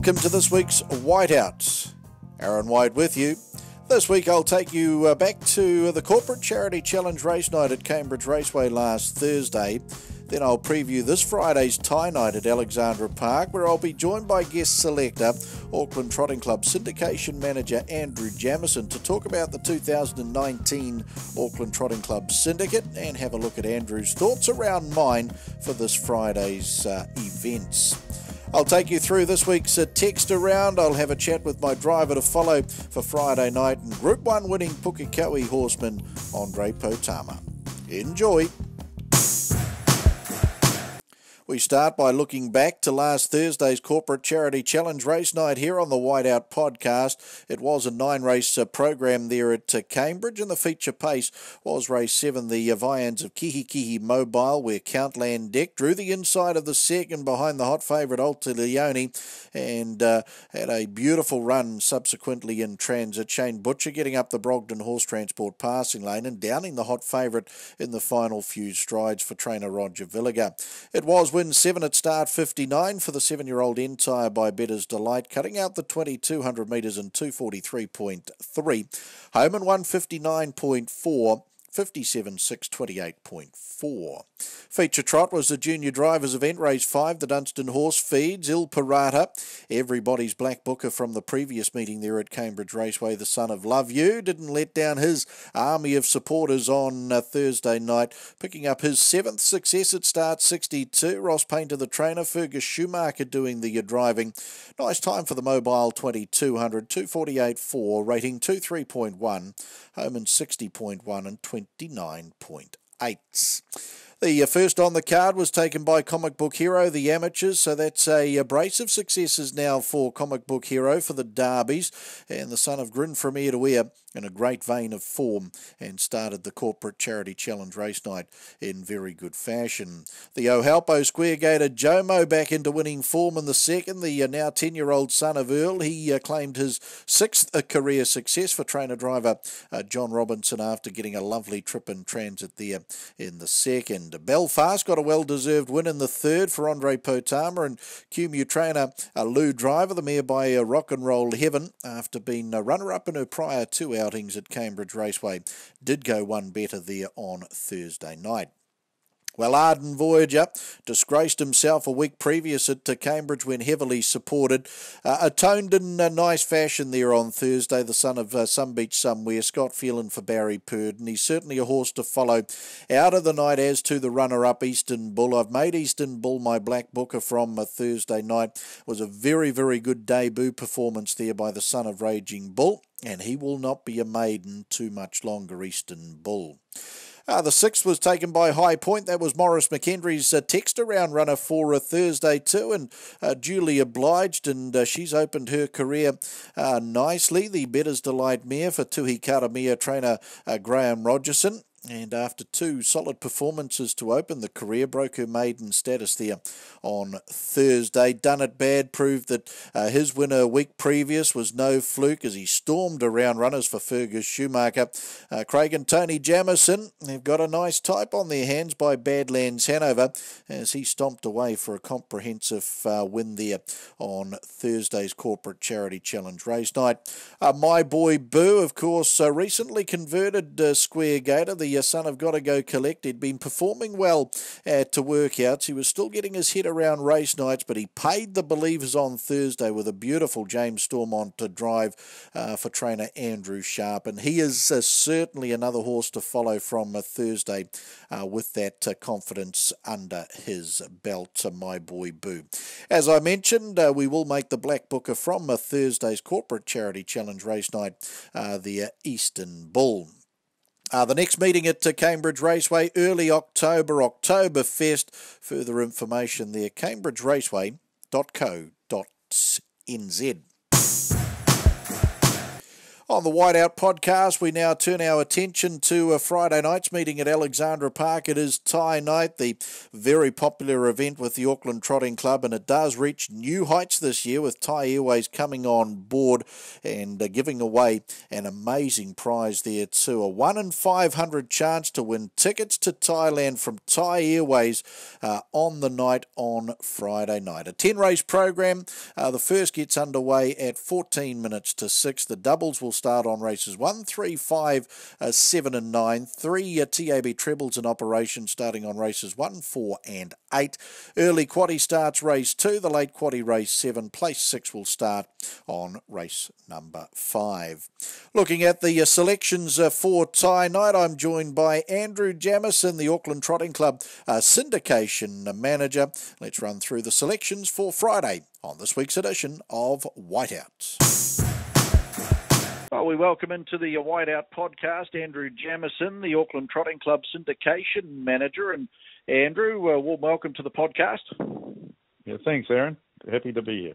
Welcome to this week's Whiteouts. Aaron White with you. This week I'll take you uh, back to the Corporate Charity Challenge race night at Cambridge Raceway last Thursday. Then I'll preview this Friday's Thai night at Alexandra Park, where I'll be joined by guest selector, Auckland Trotting Club syndication manager Andrew Jamieson, to talk about the 2019 Auckland Trotting Club syndicate and have a look at Andrew's thoughts around mine for this Friday's uh, events. I'll take you through this week's uh, text around. I'll have a chat with my driver to follow for Friday night and Group 1 winning Pukekohe horseman Andre Poutama. Enjoy! We start by looking back to last Thursday's Corporate Charity Challenge race night here on the Whiteout podcast. It was a nine race uh, program there at uh, Cambridge, and the feature pace was race seven, the Viands of Kihikihi Mobile, where Countland Deck drew the inside of the second behind the hot favourite Alta Leone and uh, had a beautiful run subsequently in transit. Shane Butcher getting up the Brogden Horse Transport passing lane and downing the hot favourite in the final few strides for trainer Roger Villiger. It was win 7 at start 59 for the 7-year-old Entire by Bettor's Delight, cutting out the 2200 metres in 243.3. Home in 159.4. 57 628.4. Feature trot was the junior drivers event race 5, the Dunstan Horse Feeds, Il Parata, everybody's black booker from the previous meeting there at Cambridge Raceway, the son of Love You, didn't let down his army of supporters on uh, Thursday night, picking up his seventh success at start 62. Ross Painter, the trainer, Fergus Schumacher doing the uh, driving. Nice time for the mobile 2200, 248.4, rating 23.1, home in 60.1 and 29.8. The uh, first on the card was taken by Comic Book Hero, the amateurs, so that's a, brace of successes now for Comic Book Hero for the Derbies, and the son of Grin from ear to ear in a great vein of form and started the corporate charity challenge race night in very good fashion. The Ohalpo Square Gaiter Jomo back into winning form in the second. The uh, now 10 year old son of Earl, he uh, claimed his sixth career success for trainer driver John Robinson after getting a lovely trip in transit there in the second. Belfast got a well deserved win in the third for Andre Poutama and QMU trainer uh, Lou Driver, the mare by uh, Rock and Roll Heaven, after being a runner up in her prior two outings at Cambridge Raceway, did go one better there on Thursday night. Well, Arden Voyager disgraced himself a week previous at Cambridge when heavily supported. Uh, atoned in a nice fashion there on Thursday, the son of uh, Some Beach Somewhere. Scott Phelan for Barry Purdon. He's certainly a horse to follow out of the night as to the runner-up Eastern Bull. I've made Eastern Bull my black booker from a Thursday night. It was a very, very good debut performance there by the son of Raging Bull, and he will not be a maiden too much longer, Eastern Bull. Uh, the sixth was taken by High Point. That was Maurice McKendry's uh, text around runner for a Thursday too, and uh, duly obliged. And uh, she's opened her career uh, nicely. The Bettor's Delight mare for Tuhikaramea trainer uh, Graeme Rogerson. And after two solid performances to open the career, broke her maiden status there on Thursday. Done It Bad proved that uh, his winner a week previous was no fluke as he stormed around runners for Fergus Schumacher. Uh, Craig and Tony Jamieson have got a nice type on their hands by Badlands Hanover as he stomped away for a comprehensive uh, win there on Thursday's Corporate Charity Challenge race night. Uh, my boy Boo, of course, uh, recently converted uh, Square Gaiter, the uh, son of Gotta Go Collect. He'd been performing well at to workouts. He was still getting his head around race nights, but he paid the believers on Thursday with a beautiful James Stormont to drive uh, for trainer Andrew Sharp. And he is uh, certainly another horse to follow from uh, Thursday uh, with that uh, confidence under his belt, my boy Boo. As I mentioned, we will make the Black Booker from Thursday's Corporate Charity Challenge race night, the Eastern Bull. Uh, the next meeting at uh, Cambridge Raceway, early October, Oktoberfest. Further information there, cambridgeraceway.co.nz. On the Whiteout podcast, we now turn our attention to a Friday night's meeting at Alexandra Park. It is Thai Night, the very popular event with the Auckland Trotting Club, and it does reach new heights this year with Thai Airways coming on board and uh, giving away an amazing prize there too. A 1 in 500 chance to win tickets to Thailand from Thai Airways uh, on the night on Friday night. A 10 race program. Uh, the first gets underway at 14 minutes to 6. The doubles will start on races 1, 3, 5, uh, 7 and 9. Three uh, TAB trebles in operation starting on races 1, 4 and 8. Early quaddy starts race 2. The late quaddy race 7. Place 6 will start on race number 5. Looking at the uh, selections uh, for Thai night, I'm joined by Andrew Jamieson, the Auckland Trotting Club uh, syndication manager. Let's run through the selections for Friday on this week's edition of Whiteouts. Well, we welcome into the Whiteout podcast Andrew Jamieson, the Auckland Trotting Club syndication manager. And Andrew, uh, warm welcome to the podcast. Yeah, thanks, Aaron. Happy to be here.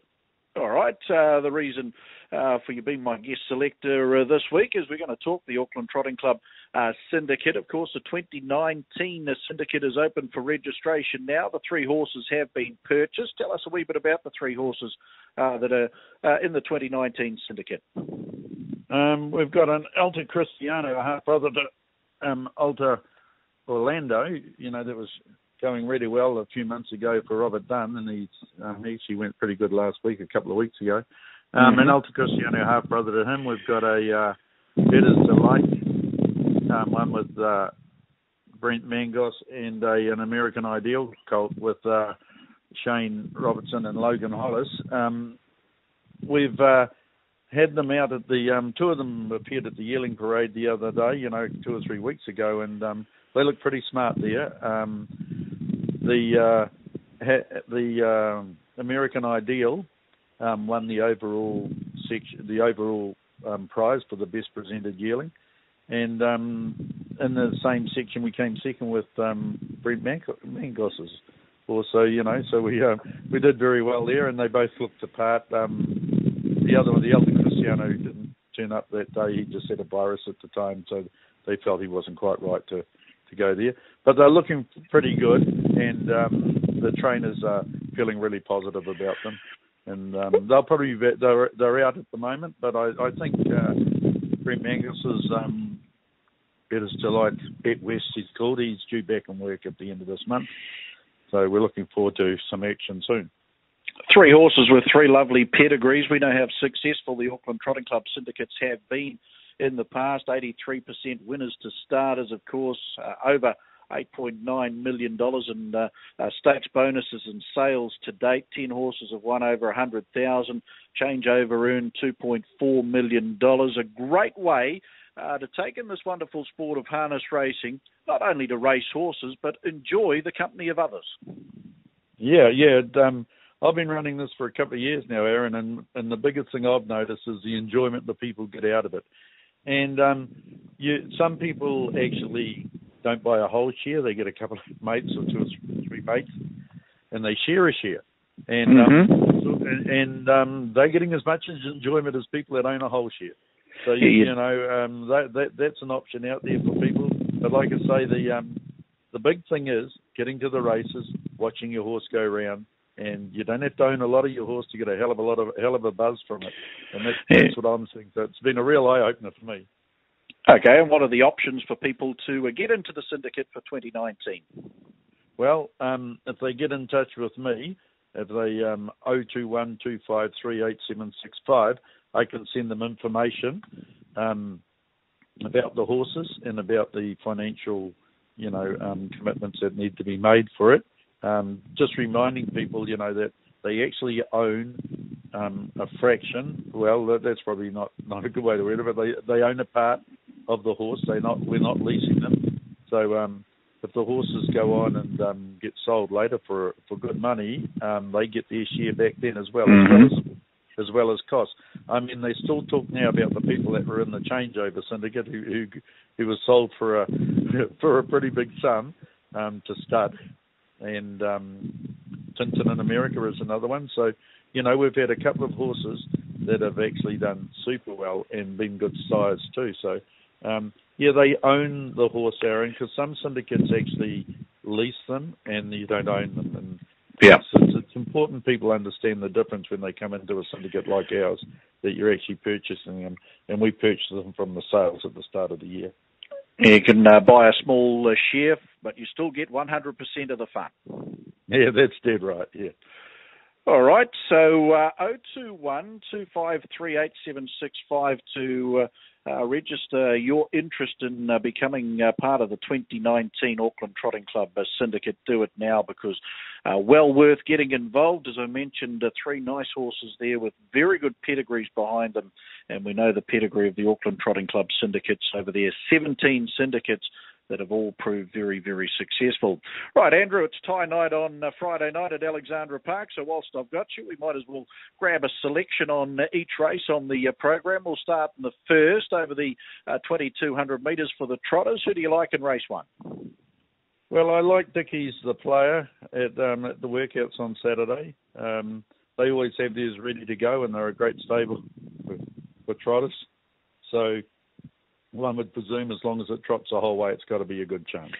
All right. Uh, the reason uh, for you being my guest selector uh, this week is we're going to talk the Auckland Trotting Club uh, syndicate. Of course, the 2019 syndicate is open for registration now. The three horses have been purchased. Tell us a wee bit about the three horses uh, that are uh, in the 2019 syndicate. Um, we've got an Alta Cristiano, a half brother to um, Alta Orlando. You know that was going really well a few months ago for Robert Dunn, and he's um, he actually went pretty good last week, a couple of weeks ago. Um, mm-hmm. And Alta Cristiano, half brother to him. We've got a uh, Bettor's Delight, um, one with uh, Brent Mangos, and a, an American Ideal colt with uh, Shane Robertson and Logan Hollis. Um, we've uh, had them out at the um, two of them appeared at the yearling parade the other day, you know, two or three weeks ago, and um, they look pretty smart there. Um, the uh, ha- the uh, American Ideal um, won the overall section, the overall um, prize for the best presented yearling, and um, in the same section we came second with um, Brent Mangos's. Also, you know, so we uh, we did very well there, and they both looked apart. Um, the other one, the Alta Cristiano, didn't turn up that day. He just had a virus at the time, so they felt he wasn't quite right to to go there. But they're looking pretty good, and um, the trainers are feeling really positive about them. And um, they'll probably be, they're they're out at the moment, but I I think uh, Brent Mangos's um, Bettor's Delight Bet West he's called. He's due back in work at the end of this month. So we're looking forward to some action soon. Three horses with three lovely pedigrees. We know how successful the Auckland Trotting Club syndicates have been in the past. 83% winners to starters, of course, uh, over $8.9 million in uh, uh, stakes bonuses and sales to date. 10 horses have won over 100000 Changeover earned $2.4 million. A great way uh, to take in this wonderful sport of harness racing, not only to race horses, but enjoy the company of others. Yeah, yeah. Um, I've been running this for a couple of years now, Aaron, and, and the biggest thing I've noticed is the enjoyment the people get out of it. And um, you, some people actually don't buy a whole share; they get a couple of mates or two or three mates, and they share a share. And um, mm-hmm. um, so, and, and um, they're getting as much enjoyment as people that own a whole share. So you, yeah. you know um, that, that that's an option out there for people. But like I say, the um, the big thing is getting to the races, watching your horse go around, and you don't have to own a lot of your horse to get a hell of a lot of hell of a buzz from it. And that's, yeah. that's what I'm seeing. So it's been a real eye opener for me. Okay, and what are the options for people to uh, get into the syndicate for 2019? Well, um, if they get in touch with me, if they um, 021 I can send them information um, about the horses and about the financial, you know, um, commitments that need to be made for it. Um, just reminding people, you know, that they actually own um, a fraction. Well, that's probably not, not a good way to read it, but they they own a part of the horse. They not we're not leasing them. So um, if the horses go on and um, get sold later for for good money, um, they get their share back then as well, mm-hmm. as well as as well as costs. I mean, they still talk now about the people that were in the changeover syndicate who who, who was sold for a for a pretty big sum um, to start, and um, Tintin in America is another one. So, you know, we've had a couple of horses that have actually done super well and been good size too. So, um, yeah, they own the horse, Aaron, because some syndicates actually lease them and you don't own them. And yeah. So it's, it's important people understand the difference when they come into a syndicate like ours that you're actually purchasing them, and we purchase them from the sales at the start of the year. You can uh, buy a small uh, share, but you still get 100% of the fun. Yeah, that's dead right. Yeah. All right, so uh, 021 to uh, uh, register your interest in uh, becoming uh, part of the 2019 Auckland Trotting Club syndicate. Do it now because uh, well worth getting involved. As I mentioned, three nice horses there with very good pedigrees behind them, and we know the pedigree of the Auckland Trotting Club syndicates over there. 17 syndicates that have all proved very, very successful. Right, Andrew, it's Thai night on uh, Friday night at Alexandra Park. So whilst I've got you, we might as well grab a selection on uh, each race on the uh, program. We'll start in the first over the uh, 2200 metres for the trotters. Who do you like in race one? Well, I like Dickie's the player at, um, at the workouts on Saturday. Um, they always have theirs ready to go, and they're a great stable for, for trotters. So one would presume as long as it drops the whole way, it's got to be a good chance.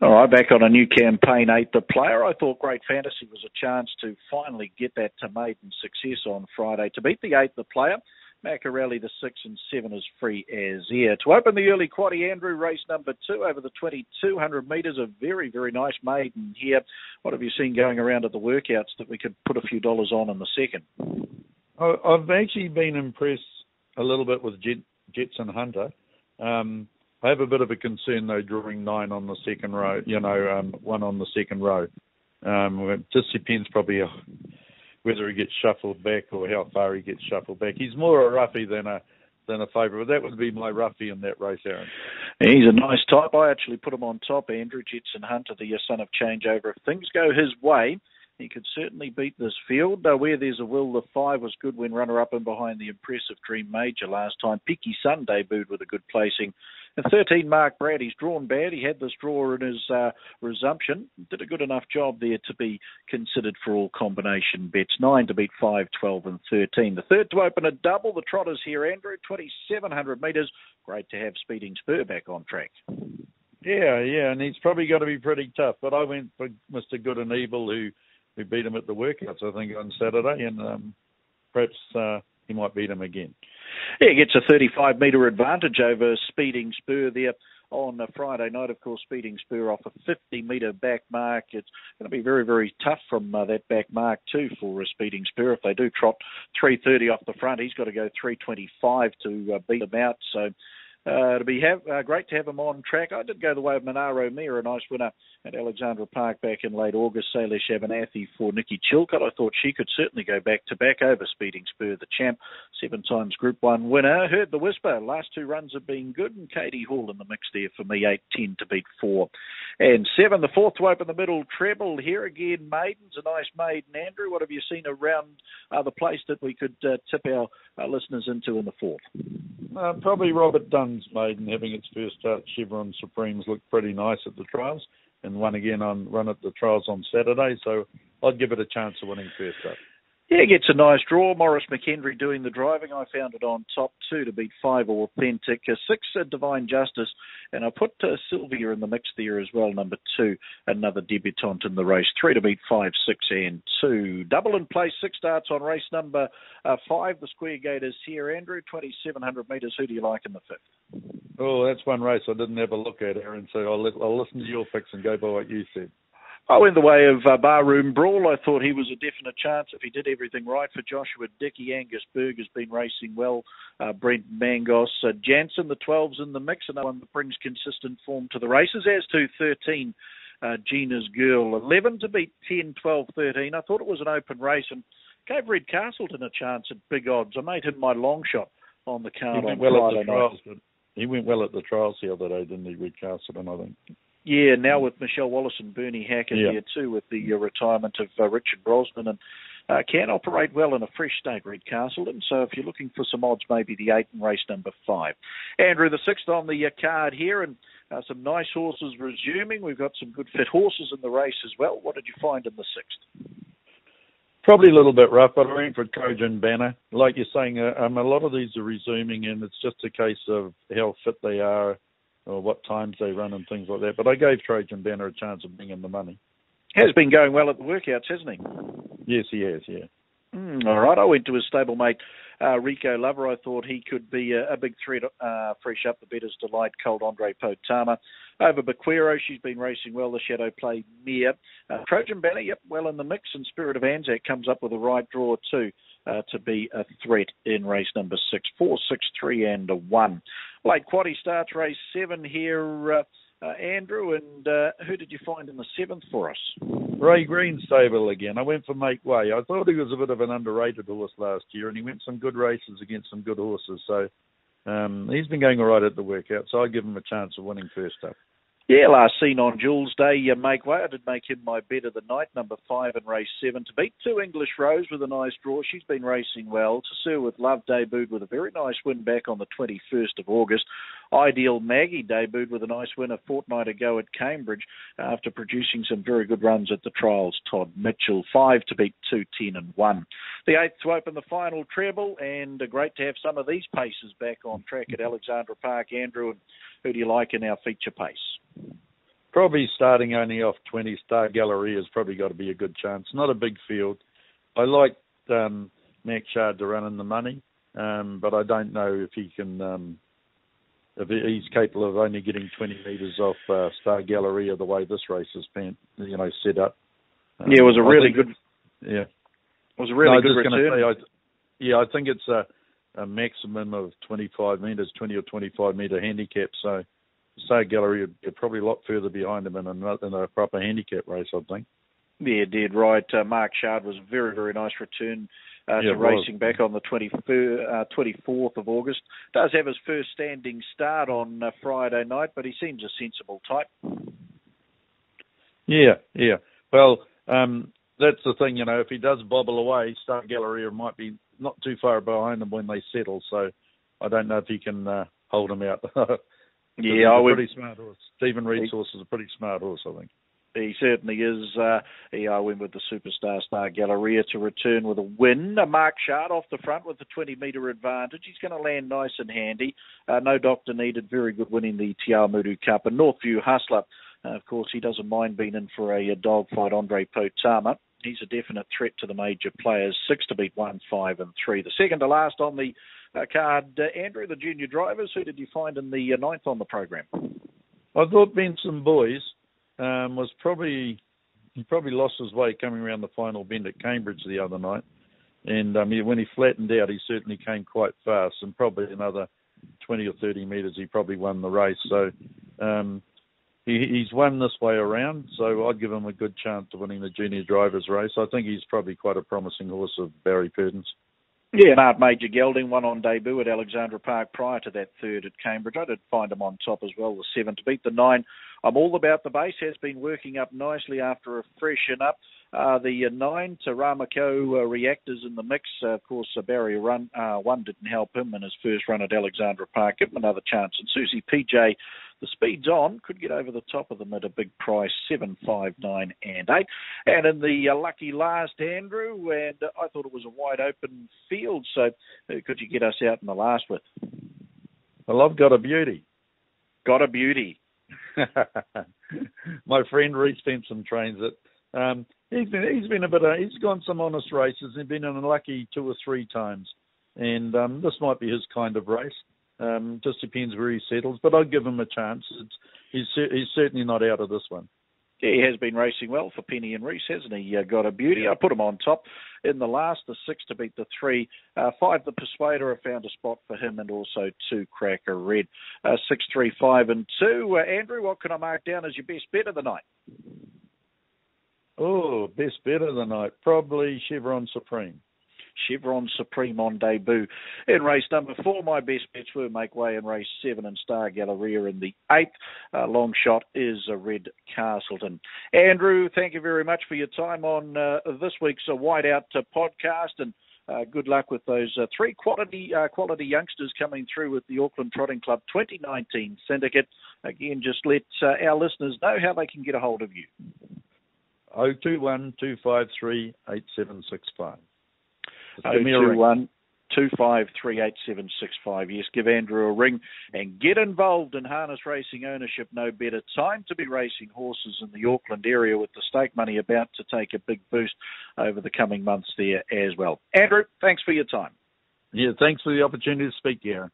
All right, back on a new campaign, eight the player. I thought Great Fantasy was a chance to finally get that to maiden success on Friday. To beat the eight the player, Macarelli the six and seven is free as air. To open the early quaddy, Andrew race number two over the 2200 metres, a very, very nice maiden here. What have you seen going around at the workouts that we could put a few dollars on in the second? I've actually been impressed a little bit with Jet, Jetson Hunter. Um, I have a bit of a concern though, drawing nine on the second row. You know, um, one on the second row. Um, it just depends probably whether he gets shuffled back or how far he gets shuffled back. He's more a roughie than a than a favourite. That would be my roughie in that race, Aaron. He's a nice type. I actually put him on top. Andrew Jetson Hunter, the son of changeover. If things go his way, he could certainly beat this field. Uh, where there's a will, the five was good when runner up and behind the impressive Dream Major last time. Picky Sun debuted with a good placing. And 13, Mark Brad, he's drawn bad. He had this draw in his uh, resumption. Did a good enough job there to be considered for all combination bets. Nine to beat 5, 12, and 13. The third to open a double. The trotters here, Andrew, 2,700 metres. Great to have Speeding Spur back on track. Yeah, yeah, and he's probably going to be pretty tough. But I went for Mr. Good and Evil, who we beat him at the workouts, I think, on Saturday, and um, perhaps uh, he might beat him again. Yeah, he gets a 35 metre advantage over Speeding Spur there on a Friday night. Of course, Speeding Spur off a 50 metre back mark. It's going to be very, very tough from uh, that back mark too for a Speeding Spur. If they do trot 330 off the front, he's got to go 325 to uh, beat them out. So uh, it'll be have, uh, great to have him on track. I did go the way of Monaro Mir, a nice winner at Alexandra Park back in late August. Salish Abernathy for Nikki Chilcott. I thought she could certainly go back to back over Speeding Spur, the champ, seven times Group 1 winner. Heard the whisper. Last two runs have been good, and Katie Hall in the mix there for me, 8 10 to beat 4. And 7, the fourth to open the middle treble. Here again, Maiden's a nice maiden. Andrew, what have you seen around uh, the place that we could uh, tip our, listeners into in the fourth? Uh, probably Robert Dunn's maiden having its first start. Chevron Supremes looked pretty nice at the trials, and won again on run at the trials on Saturday. So I'd give it a chance of winning first up. Yeah, gets a nice draw. Maurice McKendry doing the driving. I found it on top two to beat five authentic, six divine justice, and I put uh, Sylvia in the mix there as well. Number two, another debutante in the race. Three to beat five, six, and two. Double in place, six starts on race number uh, five. The Square Gate is here. Andrew, twenty seven hundred metres. Who do you like in the fifth? Oh, that's one race I didn't have a look at, Aaron. So I'll, I'll listen to your picks and go by what you said. Oh, in the way of uh, Barroom Brawl, I thought he was a definite chance if he did everything right for Joshua Dickey. Angus Berg has been racing well. Uh, Brent Mangos. Uh, Jansen, the 12's in the mix, another one that brings consistent form to the races, as to 13. Uh, Gina's Girl, 11 to beat 10, 12, 13. I thought it was an open race and gave Red Castleton a chance at big odds. I made him my long shot on the card he went on well Friday at the trials, night. He went well at the trials the other day, didn't he, Red Castleton, I think. Yeah, now with Michelle Wallace and Bernie Hackett yeah. there too, with the uh, retirement of uh, Richard Brosnan, and uh, can operate well in a fresh state, Red Castle. And So if you're looking for some odds, maybe the eight and race number five. Andrew, the sixth on the uh, card here, and uh, some nice horses resuming. We've got some good fit horses in the race as well. What did you find in the sixth? Probably a little bit rough, but I went for Trojan Banner. Like you're saying, uh, um, a lot of these are resuming, and it's just a case of how fit they are or what times they run and things like that. But I gave Trojan Banner a chance of bringing the money. Has been going well at the workouts, hasn't he? Yes, he has. Yeah. Mm, all right. I went to his stablemate uh, Rico Lover. I thought he could be a, a big threat, uh, fresh up the Bettor's Delight. Cold Andre Poutama over Bequero. She's been racing well. The Shadow Play Mia. Uh, Trojan Banner, yep, well in the mix. And Spirit of Anzac comes up with a right draw too. Uh, to be a threat in race number six, four, six, three, and a one. Late quaddy starts race seven here. Uh, uh, Andrew, and uh, who did you find in the seventh for us? Ray Green stable again. I went for Make Way. I thought he was a bit of an underrated horse last year, and he went some good races against some good horses. So um, he's been going all right at the workout. So I give him a chance of winning first up. Yeah, last seen on Jules Day, uh, make way. I did make him my bet of the night, number five in race seven, to beat two English Rose with a nice draw. She's been racing well. To Sir with Love debuted with a very nice win back on the 21st of August. Ideal Maggie debuted with a nice win a fortnight ago at Cambridge after producing some very good runs at the trials. Todd Mitchell, five to beat two, ten and one. The eighth to open the final treble, and great to have some of these paces back on track at Alexandra Park. Andrew, and who do you like in our feature pace? Probably starting only off 20 Star Gallery has probably got to be a good chance. Not a big field. I like um, Mach Shard to run in the money, um, but I don't know if he can. Um, if he's capable of only getting 20 metres off uh, Star Galleria the way this race is been, you know, set up. Um, yeah, it was a really good. Yeah, it was a really no, good return. Say, I, yeah, I think it's a, a maximum of 25 metres, 20 or 25 metre handicap. So Star Gallery are probably a lot further behind him in a, in a proper handicap race, I think. Yeah, did right. Uh, Mach Shard was a very, very nice return uh, yeah, to racing back on the 24th, uh, 24th of August. Does have his first standing start on uh, Friday night, but he seems a sensible type. Yeah, yeah. Well, um, that's the thing, you know. If he does bobble away, Star Galleria might be not too far behind him when they settle. So I don't know if he can uh, hold him out. yeah, I would. Pretty smart horse. Stephen Reed's horse is a pretty smart horse, I think. He certainly is. Uh, he I went with the superstar Star Galleria to return with a win. A Mach Shard off the front with the 20 metre advantage. He's going to land nice and handy. Uh, no doctor needed. Very good winning the Te Awamutu Cup. And Northview Hustler, uh, of course, he doesn't mind being in for a, a dogfight. Andre Poutama. He's a definite threat to the major players. Six to beat one, five, and three. The second to last on the uh, card, uh, Andrew, the junior drivers. Who did you find in the uh, ninth on the program? I thought Benson Boys um, was probably he probably lost his way coming around the final bend at Cambridge the other night, and um, when he flattened out, he certainly came quite fast, and probably another 20 or 30 metres, he probably won the race. So um, he, he's won this way around, so I'd give him a good chance of winning the junior drivers race. I think he's probably quite a promising horse of Barry Purdon's. Yeah, Art Major Gelding won on debut at Alexandra Park prior to that third at Cambridge. I did find him on top as well, the seven to beat the nine. I'm all about the base, has been working up nicely after a freshen up. Uh, the uh, nine to Ramako uh, reactors in the mix. Uh, of course, uh, Barry run uh, one didn't help him in his first run at Alexandra Park. Give him another chance. And Susie PJ, the speed's on, could get over the top of them at a big price, seven, five, nine, and eight. And in the uh, lucky last, Andrew, and I thought it was a wide open field. So, could you get us out in the last with? Well, I've got a beauty. Got a beauty. My friend Reese Benson trains it. Um, he's been he's been a bit uh, he's gone some honest races. He's been unlucky two or three times, and um, this might be his kind of race. Um, just depends where he settles, but I'll give him a chance. It's, he's he's certainly not out of this one. Yeah, he has been racing well for Penny and Reese, hasn't he? Uh, got a beauty. I put him on top in the last, the six to beat the three. Uh, five, the Persuader, I found a spot for him, and also two, Cracker Red. Uh, six, three, five, and two. Uh, Andrew, what can I mark down as your best bet of the night? Oh, best bet of the night. Probably Chevron Supreme. Chevron Supreme on debut. In race number four, my best bets were Make Way in race seven and Star Galleria in the eighth. Uh, long shot is a Red Castleton. Andrew, thank you very much for your time on uh, this week's uh, Whiteout uh, podcast and uh, good luck with those uh, three quality uh, quality youngsters coming through with the Auckland Trotting Club 2019 syndicate. Again, just let uh, our listeners know how they can get a hold of you. 021 253 8765. Give me a ring. 25388765. Yes, give Andrew a ring and get involved in harness racing ownership. No better time to be racing horses in the Auckland area with the stake money about to take a big boost over the coming months there as well. Andrew, thanks for your time. Yeah, thanks for the opportunity to speak, Aaron.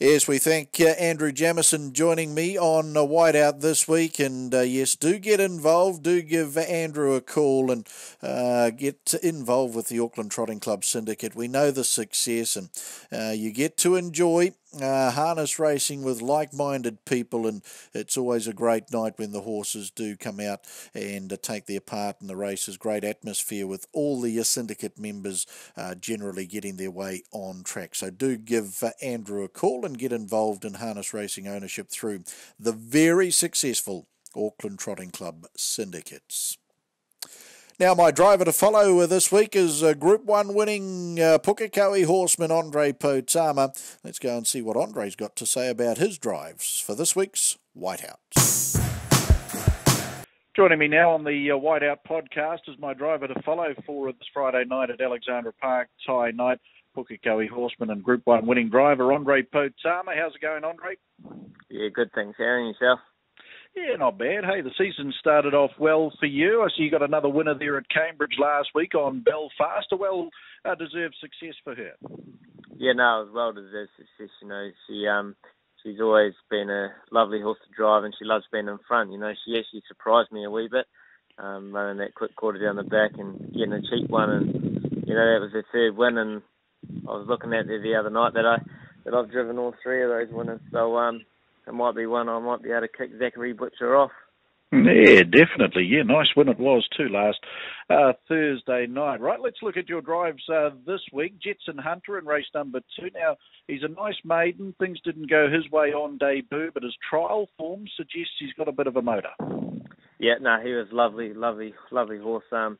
Yes, we thank uh, Andrew Jamieson joining me on uh, Whiteout this week. And uh, yes, do get involved. Do give Andrew a call and uh, get involved with the Auckland Trotting Club Syndicate. We know the success, and uh, you get to enjoy uh, harness racing with like minded people, and it's always a great night when the horses do come out and uh, take their part in the races. Great atmosphere with all the syndicate members uh, generally getting their way on track. So do give uh, Andrew a call and get involved in harness racing ownership through the very successful Auckland Trotting Club syndicates. Now, my driver to follow this week is uh, Group 1 winning uh, Pukekohe horseman Andre Poutama. Let's go and see what Andre's got to say about his drives for this week's Whiteout. Joining me now on the uh, Whiteout podcast is my driver to follow for this Friday night at Alexandra Park, Thai night. Pukekohe horseman and Group 1 winning driver Andre Poutama. How's it going, Andre? Yeah, good, thanks. Aaron, yourself? Yeah, not bad. Hey, the season started off well for you. I see you got another winner there at Cambridge last week on Belfast. A well uh, deserved success for her. Yeah, no, it was well deserved success. You know, she um she's always been a lovely horse to drive, and she loves being in front. You know, she actually surprised me a wee bit, um, running that quick quarter down the back and getting a cheap one, and you know that was her third win. And I was looking at there the other night that I that I've driven all three of those winners. So um it might be one I might be able to kick Zachary Butcher off. Yeah, definitely. Yeah, nice win it was too last uh, Thursday night. Right, let's look at your drives uh, this week. Jetson Hunter in race number two. Now, he's a nice maiden. Things didn't go his way on debut, but his trial form suggests he's got a bit of a motor. Yeah, no, he was lovely, lovely, lovely horse. Um,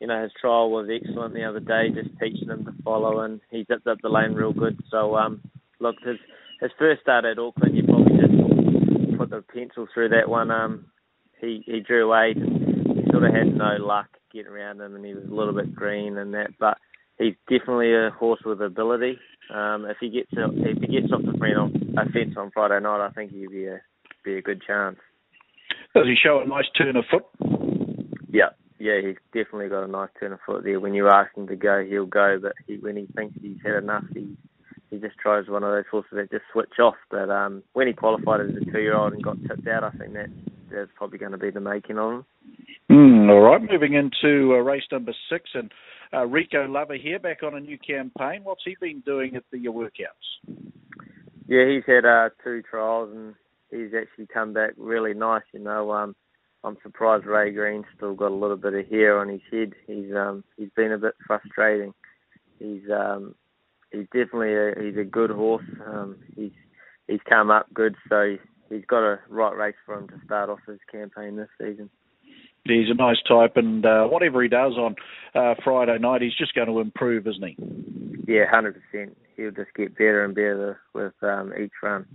you know, his trial was excellent the other day, just teaching him to follow, and he zipped up the lane real good. So, um, look, his his first start at Auckland, you probably just put the pencil through that one. Um, he he drew eight. He sort of had no luck getting around him, and he was a little bit green and that. But he's definitely a horse with ability. Um, if he gets if he gets off the front on, a fence on Friday night, I think he'd be a be a good chance. Does he show a nice turn of foot? Yeah, yeah, he's definitely got a nice turn of foot there. When you ask him to go, he'll go, but he, when he thinks he's had enough, he he just tries one of those horses that just switch off. But um, when he qualified as a two-year-old and got tipped out, I think that that's probably going to be the making of him. Mm, all right, moving into uh, race number six, and uh, Rico Lover here back on a new campaign. What's he been doing at the uh, workouts? Yeah, he's had uh, two trials and he's actually come back really nice. You know, um, I'm surprised Ray Green still got a little bit of hair on his head. He's um, he's been a bit frustrating. He's um, he's definitely a, he's a good horse. Um, he's he's come up good, so he's got a right race for him to start off his campaign this season. He's a nice type, and uh, whatever he does on uh, Friday night, he's just going to improve, isn't he? Yeah, hundred percent. He'll just get better and better with um, each run.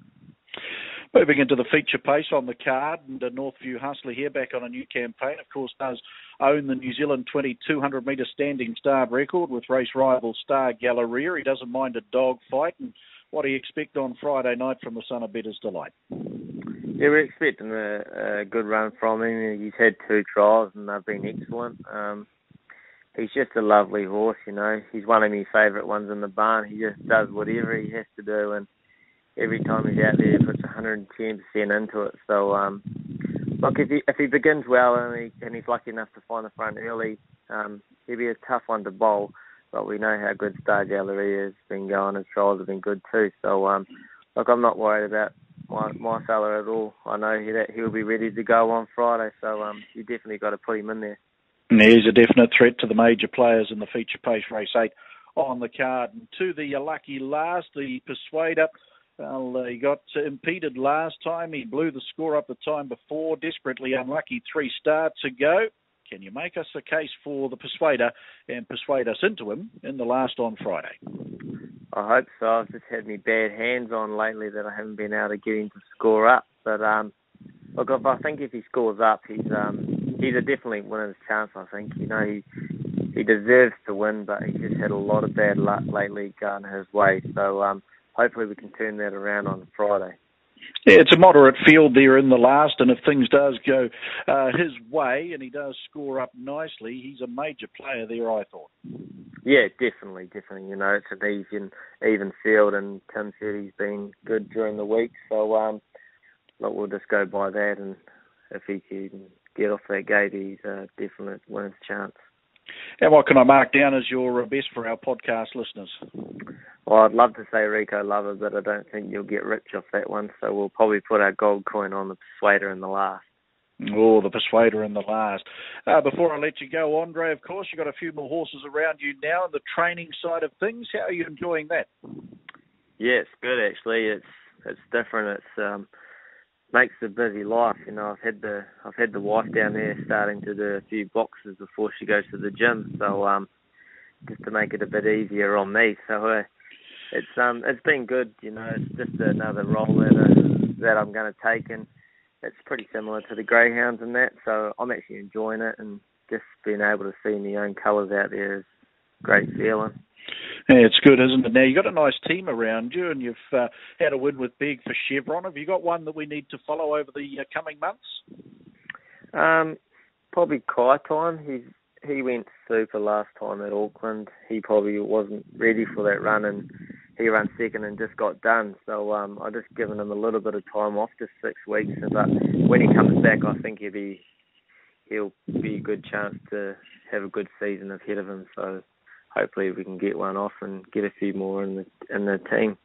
Moving into the feature pace on the card, and uh, Northview Hustler here back on a new campaign. Of course, does own the New Zealand 2200 metre standing star record with race rival Star Galleria. He doesn't mind a dog fight. And what do you expect on Friday night from the son of Bettor's Delight? Yeah, we're expecting a, a good run from him. He's had two trials and they've been excellent. Um, he's just a lovely horse, you know. He's one of my favourite ones in the barn. He just does whatever he has to do, and every time he's out there, he puts 110% into it. So, um, look, if he if he begins well and, he, and he's lucky enough to find the front early, um, he'll be a tough one to bowl. But we know how good Star Galleria has been going. His trials have been good too. So, um, look, I'm not worried about my my fella at all. I know he, that he'll be ready to go on Friday. So, um, you definitely got to put him in there. And he's a definite threat to the major players in the feature pace race eight on the card. And to the lucky last, the Persuader. Well, uh, he got impeded last time. He blew the score up the time before. Desperately unlucky three starts ago. Can you make us a case for the Persuader and persuade us into him in the last on Friday? I hope so. I've just had me bad hands on lately that I haven't been able to get him to score up. But um, Look, if I think if he scores up, he's um, he's a definitely winner's chance. I think you know he he deserves to win, but he's just had a lot of bad luck lately going his way. So um, hopefully we can turn that around on Friday. Yeah, it's a moderate field there in the last, and if things does go uh, his way and he does score up nicely, he's a major player there. I thought. Yeah, definitely, definitely. You know, it's an even even field, and Tim said he's been good during the week, so um, look, we'll just go by that, and if he can get off that gate, he's a definite winner's chance. And what can I mark down as your best for our podcast listeners? Well, I'd love to say Rico Lover, but I don't think you'll get rich off that one. So we'll probably put our gold coin on the Persuader in the last. Oh, the Persuader in the last. Uh, before I let you go, Andre, of course, you've got a few more horses around you now. On the training side of things, how are you enjoying that? Yeah, it's good actually. It's it's different. It's um, makes a busy life. You know, I've had the I've had the wife down there starting to do a few boxes before she goes to the gym. So um, just to make it a bit easier on me. So uh, it's um it's been good. You know, it's just another role that uh, that I'm going to take, and it's pretty similar to the greyhounds and that. So I'm actually enjoying it, and just being able to see my own colours out there is great feeling. Yeah, it's good, isn't it? Now you've got a nice team around you, and you've uh, had a win with Big for Chevron. Have you got one that we need to follow over the uh, coming months? Um, probably Kai time. He's he went super last time at Auckland. He probably wasn't ready for that run, and he ran second and just got done. So um, I just given him a little bit of time off, just six weeks. But when he comes back, I think he'll be he'll be a good chance to have a good season ahead of him. So hopefully we can get one off and get a few more in the in the team.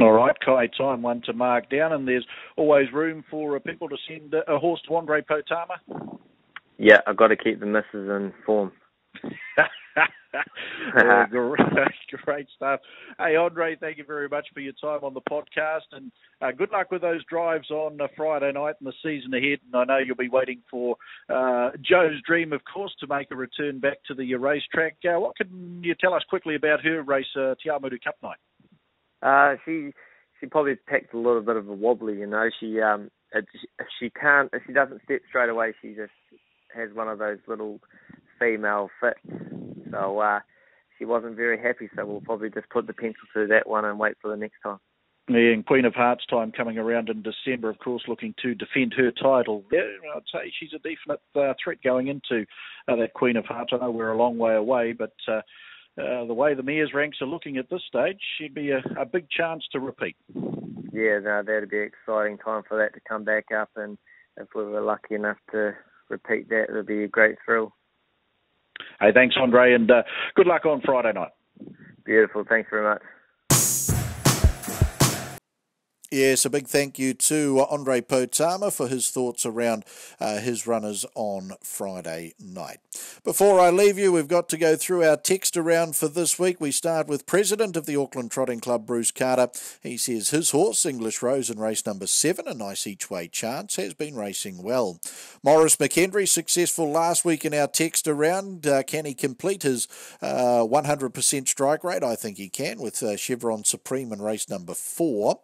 All right, Kai, time one to mark down, and there's always room for uh, people to send a horse to Andre Poutama. Yeah, I've got to keep the misses in form. great, great stuff. Hey, Andre, thank you very much for your time on the podcast, and uh, good luck with those drives on uh, Friday night and the season ahead. And I know you'll be waiting for uh, Joe's dream, of course, to make a return back to the racetrack. Uh, what can you tell us quickly about her race, uh, Te Cup night? Uh, she she probably picked a little bit of a wobbly, you know. She um she can't if she doesn't step straight away, she just has one of those little female fits. So uh, she wasn't very happy. So we'll probably just put the pencil through that one and wait for the next time. Yeah, and Queen of Hearts time coming around in December, of course, looking to defend her title. Yeah, I'd say she's a definite uh, threat going into uh, that Queen of Hearts. I know we're a long way away, but uh, uh, the way the Mayor's ranks are looking at this stage, she'd be a, a big chance to repeat. Yeah, no, that'd be an exciting time for that to come back up, and if we were lucky enough to repeat that, it'd be a great thrill. Hey, thanks, Andre, and uh, good luck on Friday night. Beautiful. Thanks very much. Yes, a big thank you to Andre Poutama for his thoughts around uh, his runners on Friday night. Before I leave you, we've got to go through our text around for this week. We start with President of the Auckland Trotting Club, Bruce Carter. He says his horse, English Rose, in race number seven, a nice each way chance, has been racing well. Maurice McKendry, successful last week in our text around. Uh, can he complete his uh, 100% strike rate? I think he can with uh, Chevron Supreme in race number four.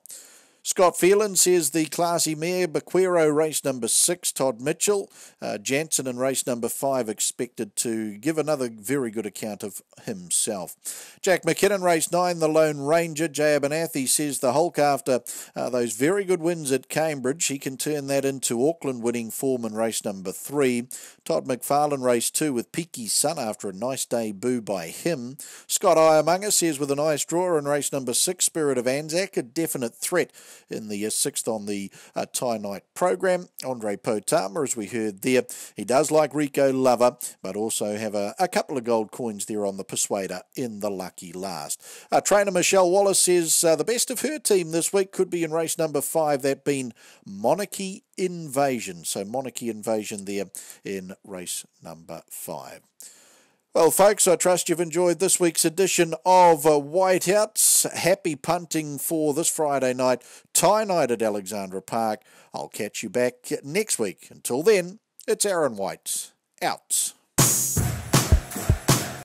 Scott Phelan says the classy mare, Bequero race number six, Todd Mitchell. Uh, Jansen in race number five expected to give another very good account of himself. Jack McKinnon race nine, the Lone Ranger. Jay Abernathy says the Hulk after uh, those very good wins at Cambridge, he can turn that into Auckland winning form in race number three. Todd McFarlane race two with Peaky's Son after a nice debut by him. Scott Iamunga says with a nice draw in race number six, Spirit of Anzac, a definite threat in the sixth on the uh, Thai night program. Andre Poutama, as we heard there, he does like Rico Lover, but also have a, a couple of gold coins there on the Persuader in the lucky last. Uh, trainer Michelle Wallace says uh, the best of her team this week could be in race number five, that being Monarchy Invasion. So Monarchy Invasion there in race number five. Well, folks, I trust you've enjoyed this week's edition of uh, Whiteouts. Happy punting for this Friday night, Thai night at Alexandra Park. I'll catch you back next week. Until then, it's Aaron White. Out.